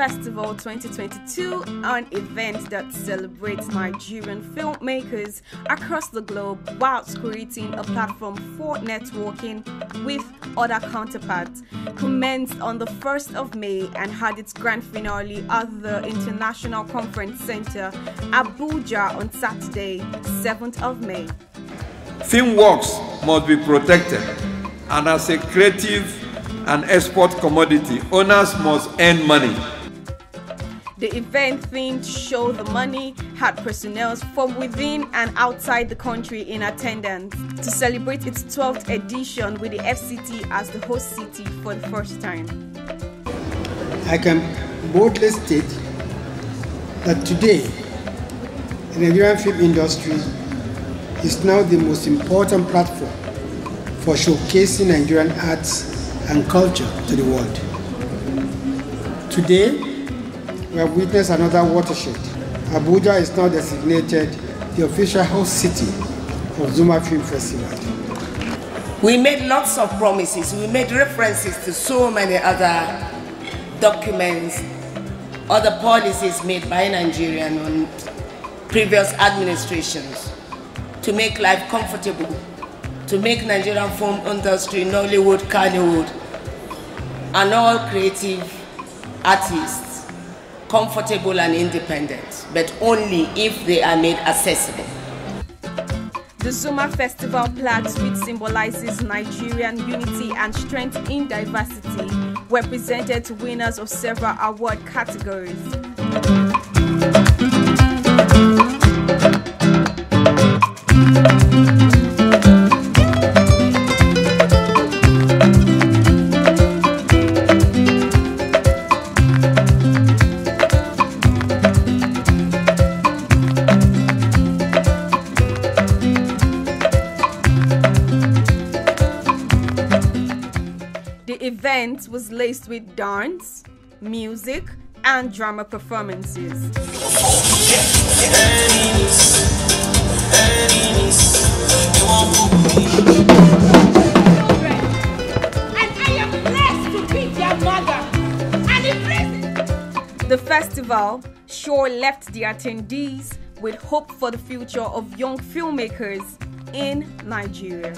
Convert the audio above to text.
Festival 2022, an event that celebrates Nigerian filmmakers across the globe whilst creating a platform for networking with other counterparts, commenced on the 1st of May and had its grand finale at the International Conference Center, Abuja on Saturday, 7th of May. Film works must be protected, and as a creative and export commodity, owners must earn money. The event themed Show the Money had personnel from within and outside the country in attendance to celebrate its 12th edition with the FCT as the host city for the first time. I can boldly state that today, the Nigerian film industry is now the most important platform for showcasing Nigerian arts and culture to the world. Today, we have witnessed another watershed. Abuja is now designated the official host city of Zuma Film Festival. We made lots of promises. We made references to so many other documents, other policies made by Nigeria and previous administrations to make life comfortable, to make Nigerian film industry, Nollywood, Kannywood, and all creative artists comfortable and independent, but only if they are made accessible. The Zuma Festival plaques, which symbolizes Nigerian unity and strength in diversity, were presented to winners of several award categories. The event was laced with dance, music, and drama performances. The festival sure left the attendees with hope for the future of young filmmakers in Nigeria.